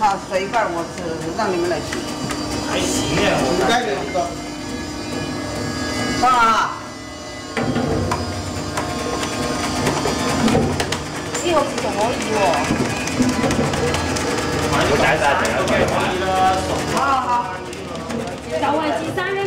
好，水便我吃，让你们来吃。还行、啊，我们带两。你好，吃就可以哦。我带啥子？好好好。小外甥，三人。